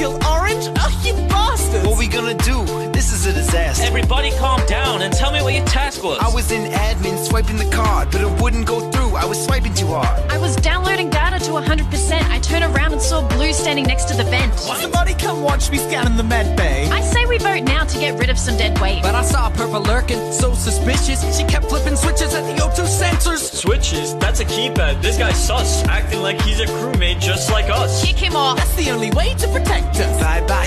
kill Orange? Oh, you bastards! What we gonna do? This is a disaster. Everybody calm down and tell me what your task was. I was in admin swiping the card, but it wouldn't go through. I was swiping too hard. I was downloading data to 100%. I turned around and saw Blue standing next to the vent. Somebody come watch me scanning the med bay. I say we vote now to get rid of some dead weight. But I saw Purple lurking, so suspicious. She kept flipping switches at the O2 sensors. Switches? That's a keypad. This guy's sus, acting like he's a crewmate just like us. That's the only way to protect us. Bye bye,